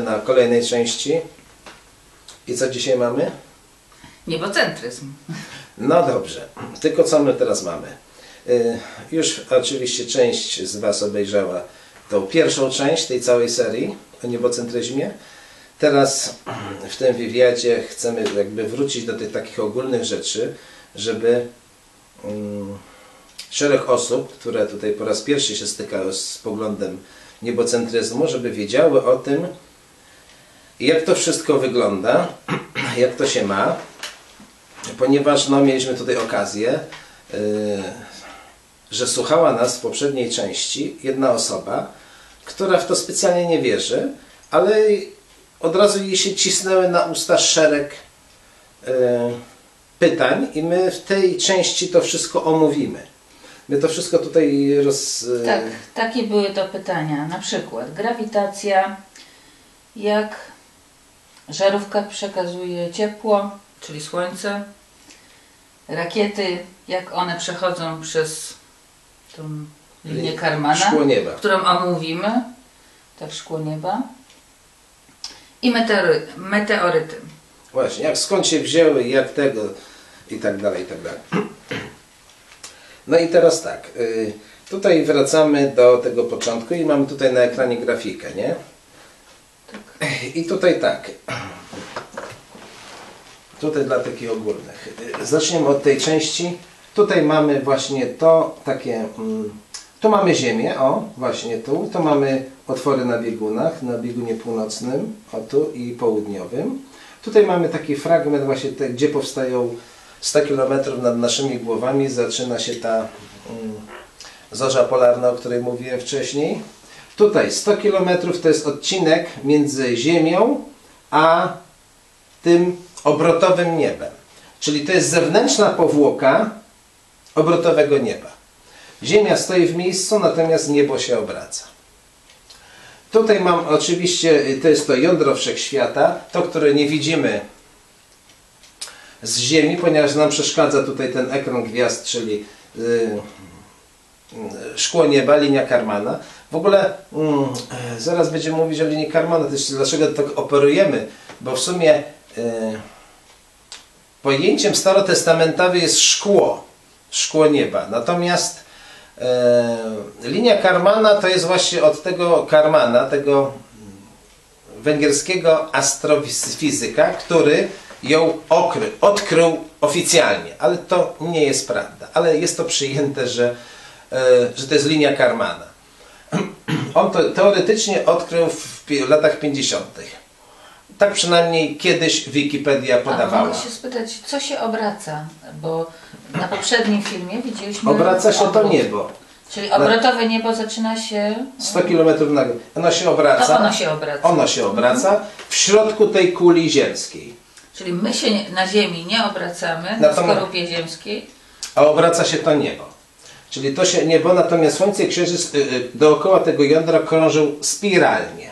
na kolejnej części. I co dzisiaj mamy? Niebocentryzm. No dobrze, tylko co my teraz mamy? Y, Już oczywiście część z Was obejrzała tą pierwszą część tej całej serii o niebocentryzmie. Teraz w tym wywiadzie chcemy jakby wrócić do tych takich ogólnych rzeczy, żeby mm, szereg osób, które tutaj po raz pierwszy się stykają z poglądem niebocentryzmu, żeby wiedziały o tym, jak to wszystko wygląda, jak to się ma, ponieważ no, mieliśmy tutaj okazję, yy, że słuchała nas w poprzedniej części jedna osoba, która w to specjalnie nie wierzy, ale od razu jej się cisnęły na usta szereg yy, pytań i my w tej części to wszystko omówimy. My to wszystko tutaj roz... yy, Tak, takie były to pytania. Na przykład grawitacja, jak żarówka przekazuje ciepło, czyli słońce, rakiety, jak one przechodzą przez tą linię Karmana, którą omówimy, tak szkło nieba, i meteory, meteoryty. Właśnie, jak skąd się wzięły, jak tego i tak dalej, i tak dalej. No i teraz tak, y, tutaj wracamy do tego początku i mamy tutaj na ekranie grafikę, nie? I tutaj tak, tutaj dla takich ogólnych. Zaczniemy od tej części. Tutaj mamy właśnie to takie, mm, tu mamy Ziemię, o właśnie tu, tu mamy otwory na biegunach, na biegunie północnym, o tu i południowym. Tutaj mamy taki fragment właśnie, te, gdzie powstają 100 km nad naszymi głowami, zaczyna się ta mm, zorza polarna, o której mówiłem wcześniej. Tutaj 100 km to jest odcinek między Ziemią a tym obrotowym niebem. Czyli to jest zewnętrzna powłoka obrotowego nieba. Ziemia stoi w miejscu, natomiast niebo się obraca. Tutaj mam oczywiście, to jest to jądro wszechświata, to, które nie widzimy z Ziemi, ponieważ nam przeszkadza tutaj ten ekran gwiazd, czyli y, y, szkło nieba, linia Karmana. W ogóle mm, zaraz będziemy mówić o linii Karmana, też dlaczego tak operujemy, bo w sumie y, pojęciem starotestamentowym jest szkło, szkło nieba. Natomiast e, linia Karmana to jest właśnie od tego Karmana, tego węgierskiego astrofizyka, który ją okry, odkrył oficjalnie, ale to nie jest prawda. Ale jest to przyjęte, że, e, że to jest linia Karmana. On to teoretycznie odkrył w latach 50. Tak przynajmniej kiedyś Wikipedia A podawała. mogę się spytać, co się obraca? Bo na poprzednim filmie widzieliśmy... Obraca się to niebo. Czyli obrotowe niebo zaczyna się... 100 km na Ono się To obraca. ono się obraca. Ono się obraca w środku tej kuli ziemskiej. Czyli my się na Ziemi nie obracamy, na Natomiast- skorupie ziemskiej, A obraca się to niebo. Czyli to się niebo, natomiast Słońce i Księżyc y, y, dookoła tego jądra krążą spiralnie.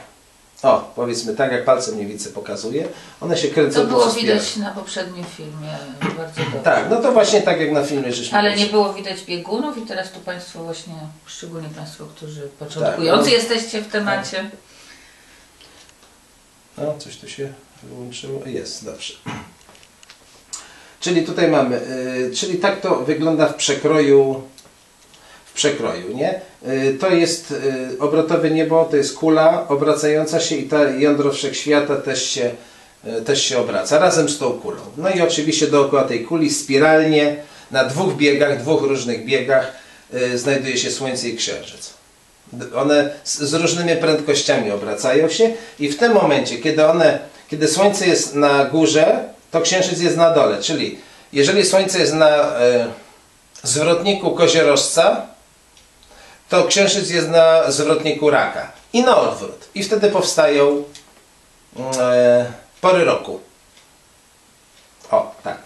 O, powiedzmy tak, jak palcem mniej więcej pokazuje. One się kręcą to było widać na poprzednim filmie bardzo dobrze. Tak, no to właśnie tak jak na filmie żeśmy Ale nie było widać biegunów i teraz tu Państwo właśnie, szczególnie Państwo, którzy początkujący no. jesteście w temacie. No, coś tu się wyłączyło. Jest, dobrze. Czyli tutaj mamy, y, czyli tak to wygląda w przekroju, w przekroju, nie? Y, to jest y, obrotowe niebo, to jest kula obracająca się i ta jądro wszechświata też się, y, też się obraca, razem z tą kulą. No i oczywiście dookoła tej kuli spiralnie, na dwóch biegach, dwóch różnych biegach znajduje się Słońce i Księżyc. One z, różnymi prędkościami obracają się i w tym momencie, kiedy one, kiedy Słońce jest na górze, to Księżyc jest na dole. Czyli jeżeli Słońce jest na zwrotniku koziorożca, to Księżyc jest na zwrotniku raka. I na odwrót. I wtedy powstają e, pory roku. O, tak.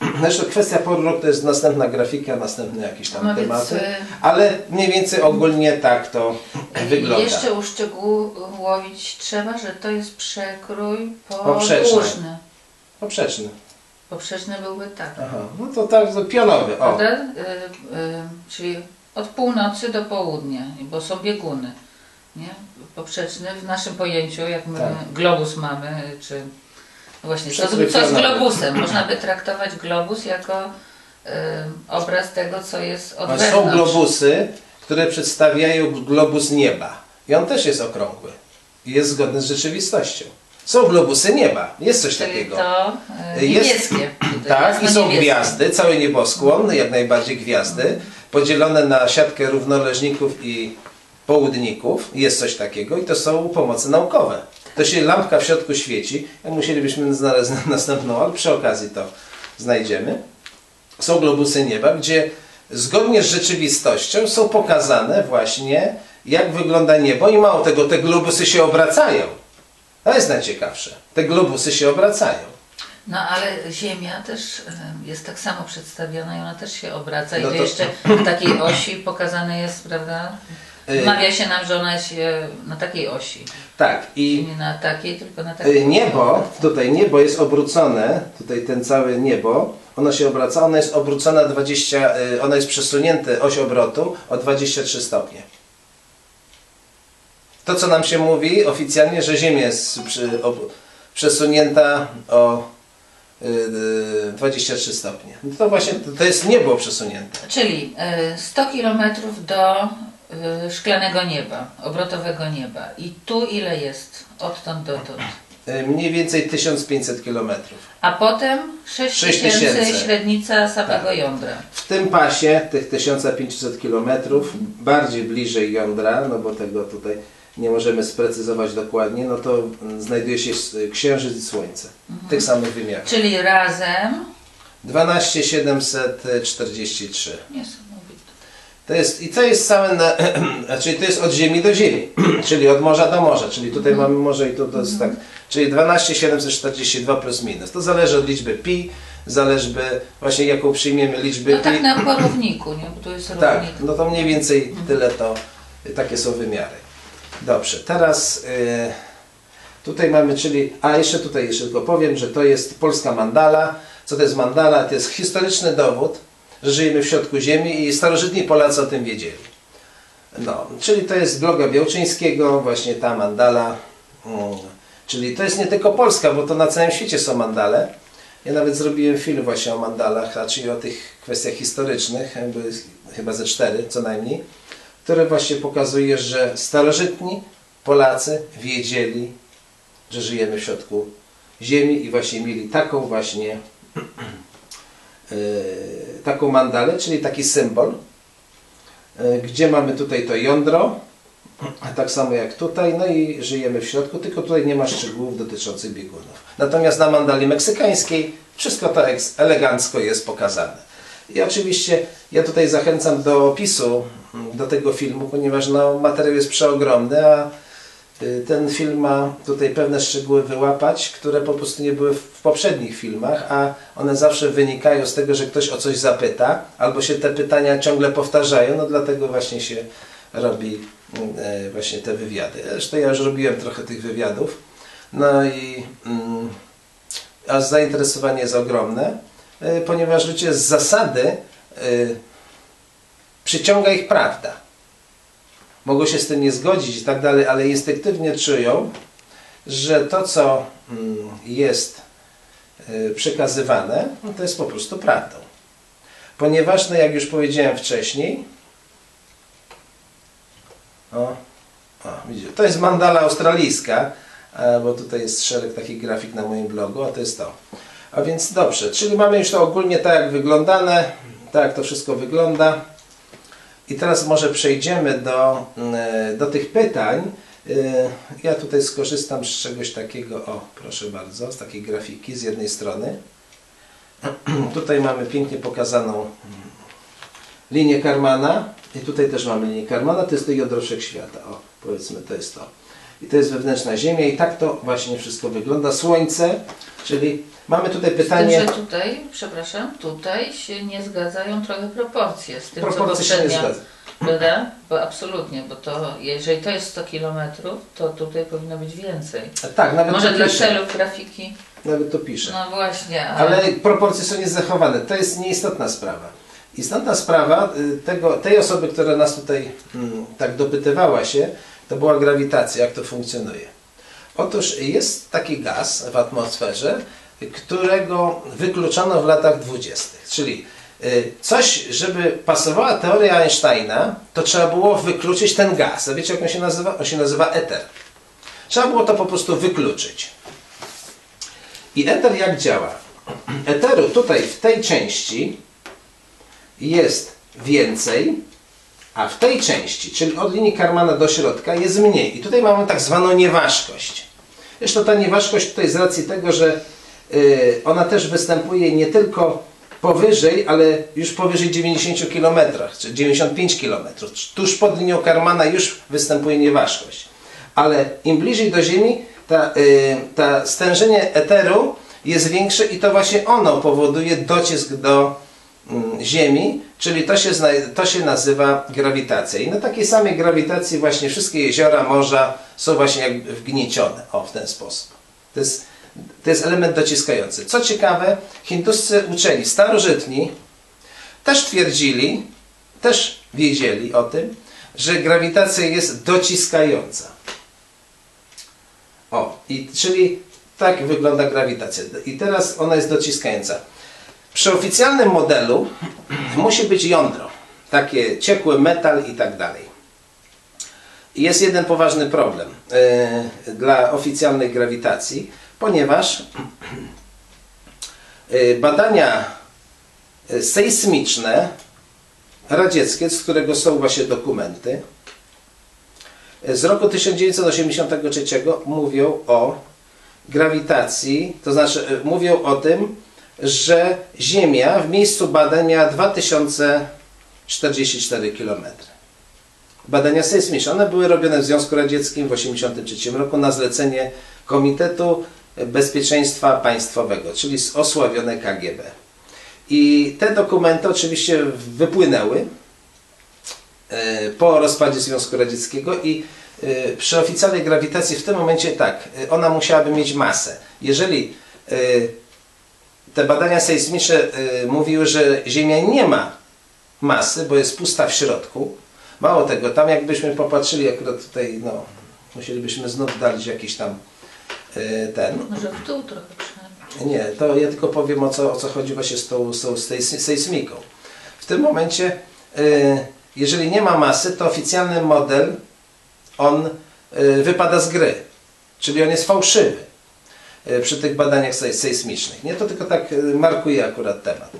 Zresztą kwestia pory roku to jest następna grafika, następne jakieś tam No więc, tematy. y, Ale mniej więcej ogólnie tak to wygląda. Jeszcze uszczegółowić trzeba, że to jest przekrój podłużny. Poprzeczny. Poprzeczny byłby tak. Aha, no to tak, to pionowy. O. Prawda? Y, y, czyli od północy do południa, bo są bieguny. Nie? poprzeczny w naszym pojęciu, jak my Tak. globus mamy, czy no właśnie, co, z- co z globusem? Można by traktować globus jako y, obraz tego, co jest od wewnątrz. są globusy, które przedstawiają globus nieba. I on też jest okrągły. I jest zgodny z rzeczywistością. Są globusy nieba. Jest coś Czyli takiego. to y, Jest- niebieskie. Tutaj, Tak, i są niebieskie. gwiazdy, cały nieboskłon, jak najbardziej gwiazdy, podzielone na siatkę równoleżników i południków. Jest coś takiego i to są pomocy naukowe. To się lampka w środku świeci, musielibyśmy znaleźć następną, ale przy okazji to znajdziemy. Są globusy nieba, gdzie zgodnie z rzeczywistością są pokazane właśnie, jak wygląda niebo i mało tego, te globusy się obracają. To jest najciekawsze. Te globusy się obracają. No ale Ziemia też jest tak samo przedstawiona i ona też się obraca. I No to jeszcze w takiej osi pokazane jest, prawda? Y- Wmawia się nam, że ona jest na takiej osi. Tak, i Nie na takiej, tylko na takiej. Y, Niebo, tutaj niebo jest obrócone, tutaj ten cały niebo, ono się obraca, ono jest obrócone 20, y, ono jest przesunięte oś obrotu o 23 stopnie. To co nam się mówi oficjalnie, że Ziemia jest przy, ob, przesunięta o 23 stopnie. No to właśnie to, jest niebo przesunięte. Czyli y, 100 km do y, szklanego nieba, obrotowego nieba. I tu ile jest? Odtąd dotąd. Y, Mniej więcej 1500 kilometrów. A potem 6 Sześć tysięcy tysięcy. średnica samego Tak. jądra. W tym pasie, tych 1500 km, bardziej bliżej jądra, no bo tego tutaj nie możemy sprecyzować dokładnie, no to znajduje się Księżyc i Słońce. Tych samych wymiarów. Czyli razem 12743. niesamowite. To jest, I to jest całe, na, czyli to jest od Ziemi do Ziemi, czyli od morza do morza, czyli tutaj mamy morze i tu to jest tak, czyli 12742 plus minus. To zależy od liczby pi, zależy właśnie jaką przyjmiemy liczbę No pi. tak na porówniku, nie? Bo tu jest równik. Tak, no to mniej więcej tyle to, takie są wymiary. Dobrze, teraz y, tutaj mamy, czyli, a jeszcze tutaj jeszcze tylko powiem, że to jest polska mandala. Co to jest mandala? To jest historyczny dowód, że żyjemy w środku ziemi i starożytni Polacy o tym wiedzieli. No, czyli to jest bloga Białczyńskiego, właśnie ta mandala. Mm, czyli to jest nie tylko Polska, bo to na całym świecie są mandale. Ja nawet zrobiłem film właśnie o mandalach, czyli o tych kwestiach historycznych, chyba ze cztery co najmniej, które właśnie pokazuje, że starożytni Polacy wiedzieli, że żyjemy w środku ziemi i właśnie mieli taką właśnie yy, taką mandalę, czyli taki symbol, yy, gdzie mamy tutaj to jądro, tak samo jak tutaj, no i żyjemy w środku, tylko tutaj nie ma szczegółów dotyczących biegunów. Natomiast na mandali meksykańskiej wszystko to elegancko jest pokazane. I oczywiście ja tutaj zachęcam do opisu do tego filmu, ponieważ no, materiał jest przeogromny, a y, ten film ma tutaj pewne szczegóły wyłapać, które po prostu nie były w poprzednich filmach, a one zawsze wynikają z tego, że ktoś o coś zapyta, albo się te pytania ciągle powtarzają, no dlatego właśnie się robi mm, e, właśnie te wywiady. Zresztą ja już robiłem trochę tych wywiadów, no i mm, a zainteresowanie jest ogromne, ponieważ ludzie z zasady przyciąga ich prawda. Mogą się z tym nie zgodzić i tak dalej, ale instynktywnie czują, że to, co mm, jest e, przekazywane, no to jest po prostu prawdą. Ponieważ, no jak już powiedziałem wcześniej, o, o widzicie, to jest mandala australijska, bo tutaj jest szereg takich grafik na moim blogu, a to jest to. A więc dobrze, czyli mamy już to ogólnie tak jak wyglądane, tak jak to wszystko wygląda. I teraz może przejdziemy do, mm, do tych pytań. Y, Ja tutaj skorzystam z czegoś takiego, o proszę bardzo, z takiej grafiki z jednej strony. Tutaj mamy pięknie pokazaną mm, linię Karmana i tutaj też mamy linię Karmana, to jest to jądro wszechświata, o powiedzmy to jest to. I to jest wewnętrzna Ziemia i tak to właśnie wszystko wygląda. Słońce, czyli mamy tutaj Z tym, pytanie... że tutaj, przepraszam, tutaj się nie zgadzają trochę proporcje z tym, Proporcje co się nie zgadza. prawda? Bo absolutnie, bo to, jeżeli to jest 100 km, to tutaj powinno być więcej. Tak, nawet Może dla pisze. celów grafiki, Nawet to pisze. no właśnie, ale, Ale proporcje są niezachowane. To jest nieistotna sprawa. Istotna sprawa y, tego, tej osoby, która nas tutaj mm, tak dopytywała się, to była grawitacja, jak to funkcjonuje. Otóż jest taki gaz w atmosferze, którego wykluczono w latach 20. Czyli y, coś, żeby pasowała teoria Einsteina, to trzeba było wykluczyć ten gaz. A wiecie jak on się nazywa? On się nazywa eter. Trzeba było to po prostu wykluczyć. I eter jak działa? Eteru tutaj w tej części jest więcej, a w tej części, czyli od linii Karmana do środka, jest mniej. I tutaj mamy tak zwaną nieważkość. Zresztą ta nieważkość tutaj z racji tego, że y, ona też występuje nie tylko powyżej, ale już powyżej 90 km, czy 95 km. Tuż pod linią Karmana już występuje nieważkość. Ale im bliżej do Ziemi, ta, y, ta stężenie eteru jest większe i to właśnie ono powoduje docisk do Ziemi, czyli to się, to się nazywa grawitacja. I na takiej samej grawitacji właśnie wszystkie jeziora, morza są właśnie wgniecione. O, w ten sposób. To jest, to jest element dociskający. Co ciekawe, hinduscy uczeni starożytni też twierdzili, też wiedzieli o tym, że grawitacja jest dociskająca. O, i czyli tak wygląda grawitacja. I teraz ona jest dociskająca. Przy oficjalnym modelu musi być jądro, takie ciekły metal i tak dalej. Jest jeden poważny problem yy, dla oficjalnej grawitacji, ponieważ yy, badania yy, sejsmiczne radzieckie, z którego są właśnie dokumenty, z roku 1983 mówią o grawitacji, to znaczy mówią o tym, że Ziemia w miejscu badań miała 2044 km. Badania sejsmiczne. One były robione w Związku Radzieckim w 1983 roku na zlecenie Komitetu Bezpieczeństwa Państwowego, czyli osławione KGB. I te dokumenty oczywiście wypłynęły e, po rozpadzie Związku Radzieckiego i e, przy oficjalnej grawitacji w tym momencie tak, e, ona musiałaby mieć masę. Jeżeli te badania sejsmiczne y, mówiły, że Ziemia nie ma masy, bo jest pusta w środku. Mało tego, tam jakbyśmy popatrzyli akurat tutaj, no, musielibyśmy znów dać jakiś tam y, ten. Może w dół trochę przynajmniej. Nie, to ja tylko powiem o co, o co chodzi właśnie z tą, z tą sejsmiką. W tym momencie, y, jeżeli nie ma masy, to oficjalny model, on wypada z gry. Czyli on jest fałszywy przy tych badaniach sej- sejsmicznych. Nie, to tylko tak y, markuje akurat temat.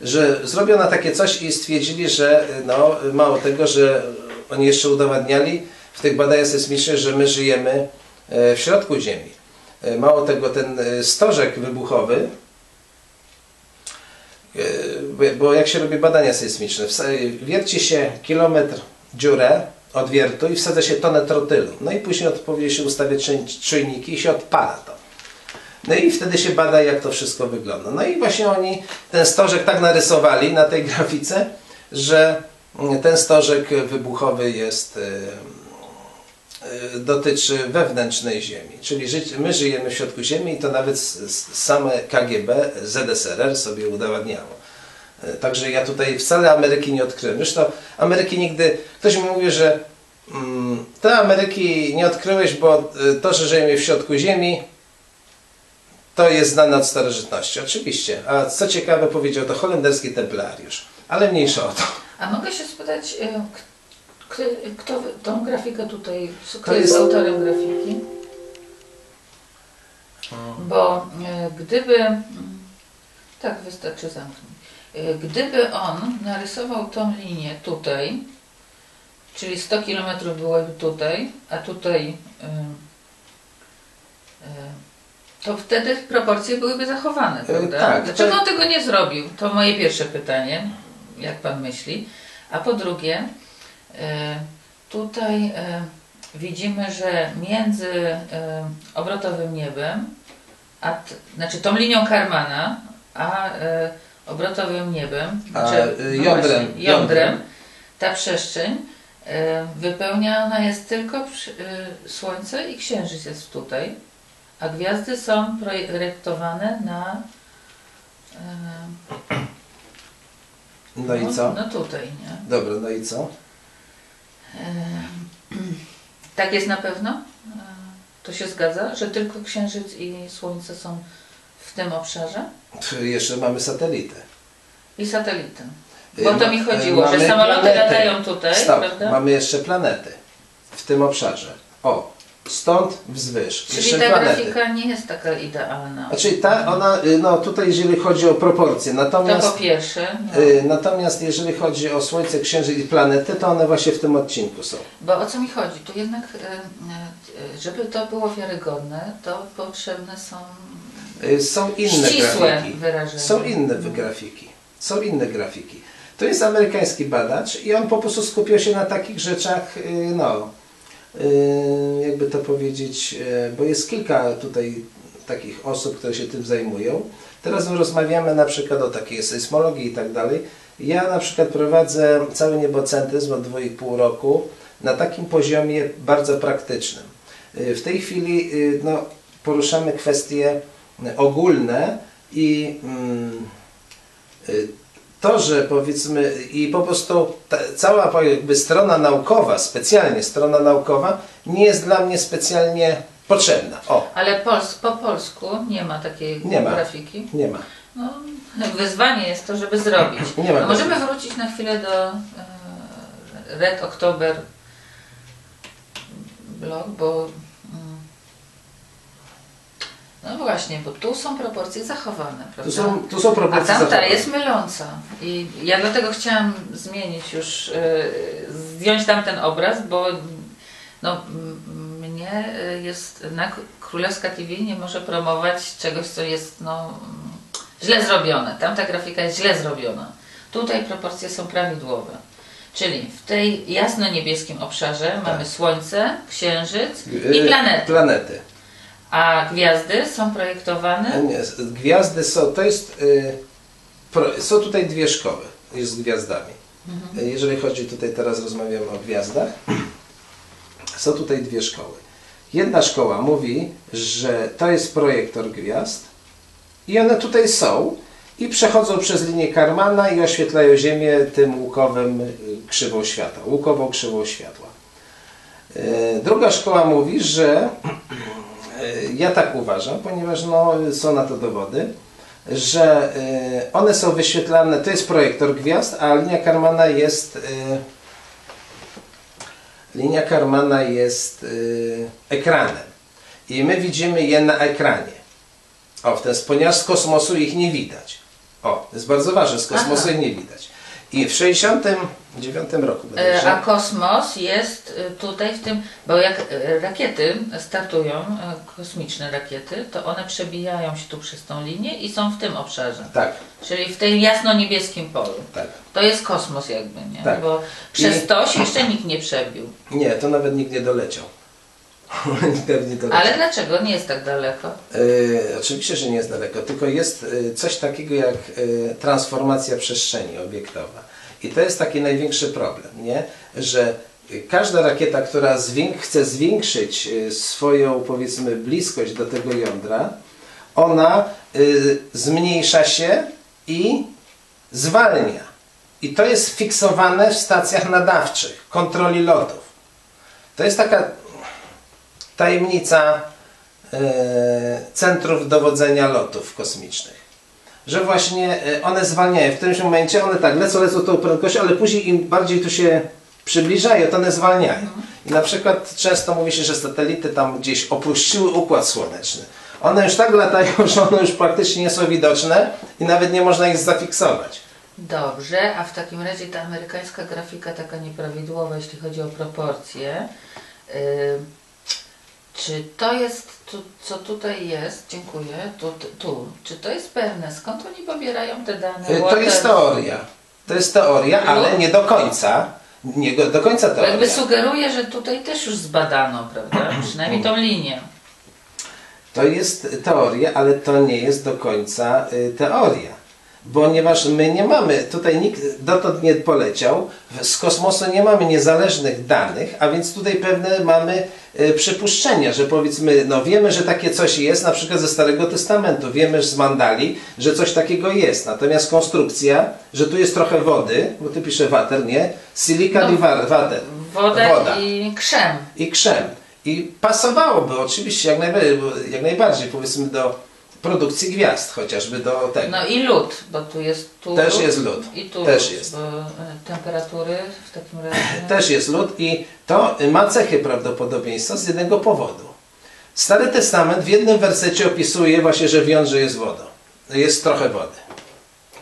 Że zrobiono takie coś i stwierdzili, że y, no, mało tego, że oni jeszcze udowadniali w tych badaniach sejsmicznych, że my żyjemy w środku Ziemi. Mało tego, ten stożek wybuchowy, bo- jak się robi badania sejsmiczne, wierci się kilometr dziurę od wiertu i wsadza się tonę trotylu. No i później odpowiednio się ustawia czujniki i się odpala to. No i wtedy się bada, jak to wszystko wygląda. No i właśnie oni ten stożek tak narysowali na tej grafice, że ten stożek wybuchowy jest, y, y, dotyczy wewnętrznej Ziemi. Czyli my żyjemy w środku Ziemi i to nawet same KGB, ZSRR sobie udowadniało. Y, Także ja tutaj wcale Ameryki nie odkryłem. Zresztą Ameryki nigdy, ktoś mi mówi, że mm, te Ameryki nie odkryłeś, bo to, że żyjemy w środku Ziemi, to jest znane od starożytności. Oczywiście. A co ciekawe powiedział to holenderski templariusz. Ale mniejsza o to. A mogę się spytać, k- kto, kto tą grafikę tutaj, kto To jest, jest- autorem grafiki? Bo y, gdyby, mm, tak wystarczy zamknąć, Y, gdyby on narysował tą linię tutaj, czyli 100 km byłoby tutaj, a tutaj, y, y, to wtedy proporcje byłyby zachowane, prawda? tak, Dlaczego on tego nie zrobił? To moje pierwsze pytanie, jak Pan myśli. A po drugie, e, tutaj e, widzimy, że między e, obrotowym niebem, a znaczy tą linią Karmana, a e, obrotowym niebem, A, znaczy, no jądrem, właśnie, jądrem. ta przestrzeń e, wypełniana jest tylko e, Słońce i Księżyc jest tutaj, a gwiazdy są projektowane na e, No i co? No tutaj, nie? Dobra, no i co? Em, Tak jest na pewno? E, To się zgadza, że tylko Księżyc i Słońce są w tym obszarze? Jeszcze mamy satelitę. I satelity. Y, Bo to mi y, chodziło, że samoloty planety. latają tutaj, Stop. prawda? Mamy jeszcze planety w tym obszarze. O, stąd wzwyż. Czyli jeszcze ta planety. grafika nie jest taka idealna. Znaczy ta, ona, y, no tutaj jeżeli chodzi o proporcje, To po natomiast, pierwsze, no. y, natomiast jeżeli chodzi o Słońce, Księżyc i planety, to one właśnie w tym odcinku są. bo o co mi chodzi? Tu jednak, e, żeby to było wiarygodne, to potrzebne są Y, Są inne ścisłe grafiki. wyrażenia. Są inne grafiki. Są inne grafiki. To jest amerykański badacz i on po prostu skupiał się na takich rzeczach, y, no, y, jakby to powiedzieć, y, bo jest kilka tutaj takich osób, które się tym zajmują. Teraz rozmawiamy na przykład o takiej sejsmologii i tak dalej. Ja na przykład prowadzę cały niebocentryzm od 2,5 roku na takim poziomie bardzo praktycznym. Y, W tej chwili no, poruszamy kwestie ogólne i mm, to, że powiedzmy i po prostu ta, cała jakby strona naukowa, specjalnie strona naukowa nie jest dla mnie specjalnie potrzebna. O, Ale pols po polsku nie ma takiej Nie ma. grafiki. nie ma. No, wyzwanie jest to, żeby zrobić. Nie ma możemy wrócić na chwilę do e, Red October blog, bo no właśnie, bo tu są proporcje zachowane, Tu prawda? są, tu są A proporcje tamta zachowane. jest myląca. I ja dlatego chciałam zmienić już, e, zdjąć tamten obraz, bo no, mnie e, jest, na Królewska TV nie może promować czegoś, co jest no, źle zrobione. Tamta grafika jest źle zrobiona. Tutaj proporcje są prawidłowe. Czyli w tej jasno-niebieskim obszarze mamy Słońce, Księżyc i Y, planety. Planety. A gwiazdy są projektowane Nie, s- Gwiazdy są, to jest, y, pro, są tutaj dwie szkoły z gwiazdami. Mhm. Y, Jeżeli chodzi tutaj, teraz rozmawiamy o gwiazdach, są tutaj dwie szkoły. Jedna szkoła mówi, że to jest projektor gwiazd i one tutaj są i przechodzą przez linię Karmana i oświetlają Ziemię tym łukowym krzywą światła, łukową krzywą światła. Druga szkoła mówi, że ja tak uważam, ponieważ no, są na to dowody, że y, one są wyświetlane, to jest projektor gwiazd, a linia Karmana jest y, linia Karmana jest ekranem i my widzimy je na ekranie. O, w ten, ponieważ z kosmosu ich nie widać. O, to jest bardzo ważne, z kosmosu Aha. ich nie widać. I w 69 roku E, bodajże, A kosmos jest e, tutaj w tym, bo jak e, rakiety startują, kosmiczne rakiety, to one przebijają się tu przez tą linię i są w tym obszarze. tak, Czyli w tym jasno-niebieskim polu. tak. To jest kosmos jakby, nie? Tak. Bo przez I- to się jeszcze nikt nie przebił. Nie, to nawet nikt nie doleciał. Ale dlaczego nie jest tak daleko? Oczywiście, że nie jest daleko, tylko jest coś takiego jak transformacja przestrzeni obiektowa. I to jest taki największy problem, nie? że każda rakieta, która zwięk- chce zwiększyć e, swoją powiedzmy bliskość do tego jądra, ona e, zmniejsza się i zwalnia. I to jest fiksowane w stacjach nadawczych, kontroli lotów. To jest taka tajemnica e, centrów dowodzenia lotów kosmicznych. Że właśnie e, one zwalniają. W którymś momencie one tak lecą, lecą tą prędkością, ale później im bardziej tu się przybliżają, to one zwalniają. I na przykład często mówi się, że satelity tam gdzieś opuściły układ słoneczny. One już tak latają, że one już praktycznie nie są widoczne i nawet nie można ich zafiksować. Dobrze, a w takim razie ta amerykańska grafika taka nieprawidłowa, jeśli chodzi o proporcje. y, czy to jest, tu, co tutaj jest, dziękuję, tu, tu, czy to jest pewne? Skąd oni pobierają te dane? E, To jest teoria. To jest teoria, ale nie do końca. Nie do końca Bo Jakby teoria. sugeruje, że tutaj też już zbadano, prawda? Przynajmniej tą linię. To jest teoria, ale to nie jest do końca y, teoria. Ponieważ my nie mamy, tutaj nikt dotąd nie poleciał, z kosmosu nie mamy niezależnych danych, a więc tutaj pewne mamy y, przypuszczenia, że powiedzmy, no wiemy, że takie coś jest, na przykład ze Starego Testamentu, wiemy z Mandali, że coś takiego jest. Natomiast konstrukcja, że tu jest trochę wody, bo tu pisze water, nie? Silicon No. i wa- water. woda, Woda. i krzem. i krzem. I pasowałoby oczywiście jak najbardziej, jak najbardziej powiedzmy do produkcji gwiazd, chociażby do tego. No i lód, bo tu jest tu Też jest lód. I tu Też lód, jest. E, temperatury w takim razie... Też jest lód i to ma cechy prawdopodobieństwa z jednego powodu. Stary Testament w jednym wersecie opisuje właśnie, że w jądrze jest woda. Jest trochę wody.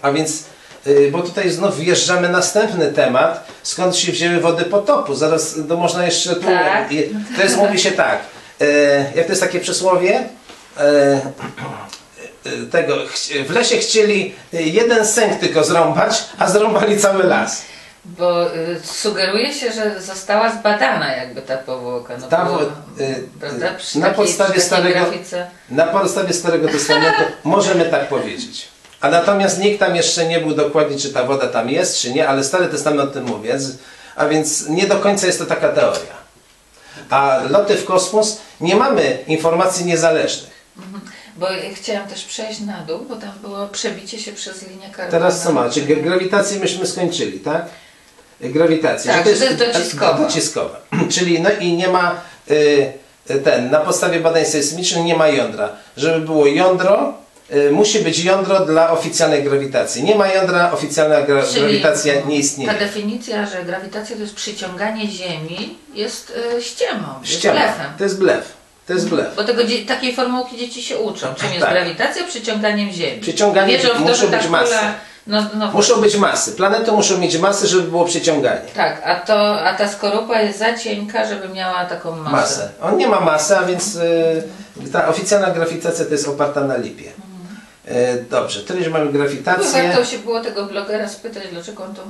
A więc, y, bo tutaj znów wjeżdżamy następny temat, skąd się wzięły wody potopu. Zaraz to można jeszcze tu... Tak. To jest, mówi się tak, e, jak to jest takie przysłowie, e, tego, chci- w lesie chcieli e, jeden sęk tylko zrąbać, a zrąbali cały las. Bo y, sugeruje się, że została zbadana jakby ta powłoka. No, Ta bo, wo- y, prawda? y, na takiej, podstawie starego- grafice. Na podstawie Starego Testamentu możemy tak powiedzieć. A natomiast nikt tam jeszcze nie był dokładnie, czy ta woda tam jest, czy nie, ale Stary Testament o tym mówi. A więc nie do końca jest to taka teoria. A loty w kosmos nie mamy informacji niezależnych. Bo chciałam też przejść na dół, bo tam było przebicie się przez linię karbonu. Teraz co ma? Czy gra- grawitację myśmy skończyli, tak? Grawitację. Tak, to jest dociskowa. dociskowa. Czyli no i nie ma y, ten, na podstawie badań sejsmicznych nie ma jądra. Żeby było jądro, y, musi być jądro dla oficjalnej grawitacji. Nie ma jądra, oficjalna gra, Czyli grawitacja nie istnieje. Ta definicja, że grawitacja to jest przyciąganie Ziemi, jest y, ściemą, jest Ściema. blefem. To jest blef. To jest blef. Bo tego, takiej formułki dzieci się uczą. Czym jest Tak. grawitacja? Przyciąganiem Ziemi. Przyciąganie Wierzą w to, muszą być kula... masy. No, no, Muszą być masy. Planety muszą mieć masy, żeby było przyciąganie. Tak, a, to, a ta skorupa jest za cienka, żeby miała taką masę. masę. On nie ma masy, a więc y, ta oficjalna grawitacja to jest oparta na lipie. Y, dobrze, tyle, że mamy No, grawitację. warto się było tego blogera spytać, dlaczego on tą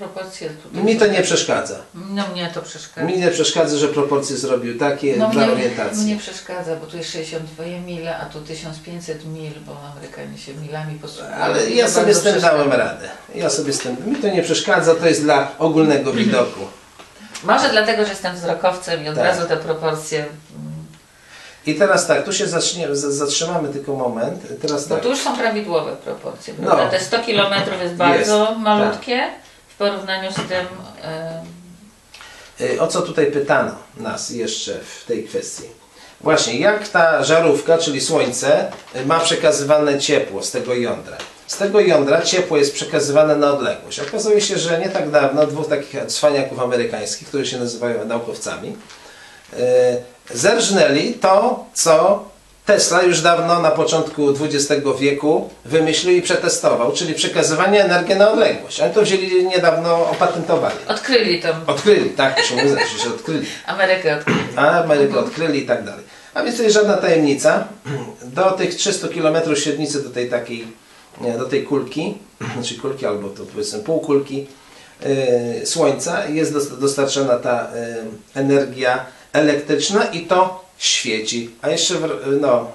proporcję tutaj Mi to nie przeszkadza. No mnie to przeszkadza. Mi nie przeszkadza, że proporcje zrobił takie no dla mnie, orientacji. mnie przeszkadza, bo tu jest 62 mile, a tu 1500 mil, bo Amerykanie się milami posługują. Ale ja sobie z tym dałem radę. Ja sobie z tym. Mi to nie przeszkadza, to jest dla ogólnego widoku. Może dlatego, że jestem wzrokowcem i od Tak. razu te proporcje... mm, I teraz tak, tu się zacznie, zatrzymamy tylko moment. Teraz tak. tu już są prawidłowe proporcje. No. Te 100 km jest bardzo tak. malutkie w porównaniu z tym... Y, O co tutaj pytano nas jeszcze w tej kwestii? Właśnie, jak ta żarówka, czyli słońce, y, ma przekazywane ciepło z tego jądra? Z tego jądra ciepło jest przekazywane na odległość. Okazuje się, że nie tak dawno dwóch takich cwaniaków amerykańskich, którzy się nazywają naukowcami, y, zerżnęli to, co Tesla już dawno na początku XX wieku wymyślił i przetestował, czyli przekazywanie energii na odległość. Oni to wzięli niedawno, opatentowali. Odkryli tą Odkryli, tak, muszę uznać, że odkryli. Amerykę. Odkryli. A Amerykę odkryli i tak dalej. A więc to jest żadna tajemnica. Do tych 300 km średnicy, do tej takiej, do tej kulki, znaczy kulki albo to powiedzmy półkulki yy, Słońca jest dos- dostarczana ta yy, energia elektryczna i to świeci. A jeszcze w, no,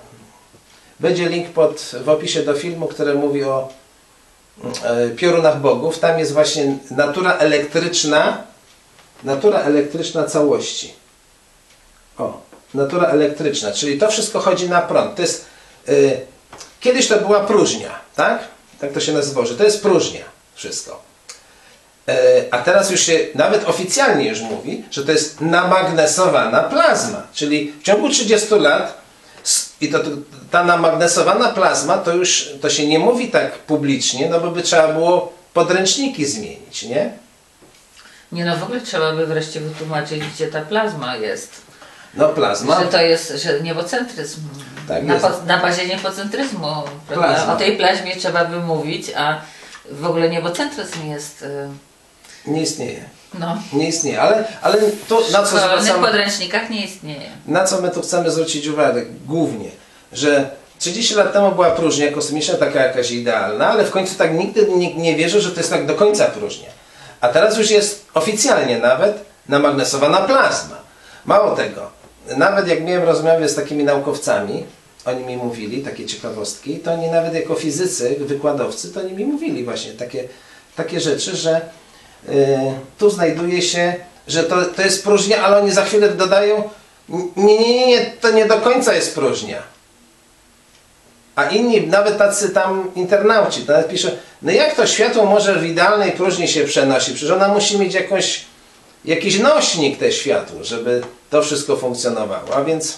będzie link pod, w opisie do filmu, który mówi o yy, piorunach bogów. Tam jest właśnie natura elektryczna, natura elektryczna całości. O, natura elektryczna, czyli to wszystko chodzi na prąd. To jest, y, kiedyś to była próżnia, tak? Tak to się nazywało, że to jest próżnia wszystko. Y, a teraz już się nawet oficjalnie już mówi, że to jest namagnesowana plazma, czyli w ciągu 30 lat i to, ta namagnesowana plazma to już to się nie mówi tak publicznie, no bo by trzeba było podręczniki zmienić, nie? Nie no, w ogóle trzeba by wreszcie wytłumaczyć, gdzie ta plazma jest. No plazma. Że to jest, że niebocentryzm. Tak na, jest. po, na bazie niebocentryzmu. Plazma. O tej plaźmie trzeba by mówić, a w ogóle niebocentryzm jest. y, Nie istnieje. No, Nie istnieje, ale, ale to na co, zwracamy, podręcznikach nie istnieje. na co my tu chcemy zwrócić uwagę? Głównie, że 30 lat temu była próżnia kosmiczna, taka jakaś idealna, ale w końcu tak nigdy nikt nie wierzył, że to jest tak do końca próżnia. A teraz już jest oficjalnie nawet namagnesowana plazma. Mało tego, nawet jak miałem rozmowy z takimi naukowcami, oni mi mówili takie ciekawostki, to oni nawet jako fizycy, wykładowcy, to oni mi mówili właśnie takie, takie rzeczy, że tu znajduje się, że to, to jest próżnia, ale oni za chwilę dodają, nie, nie, nie, to nie do końca jest próżnia. A inni, nawet tacy tam internauci, nawet piszą, no jak to światło może w idealnej próżni się przenosi? Przecież ona musi mieć jakąś jakiś nośnik te światło, żeby to wszystko funkcjonowało. A więc